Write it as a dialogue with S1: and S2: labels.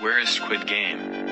S1: Where is Squid Game?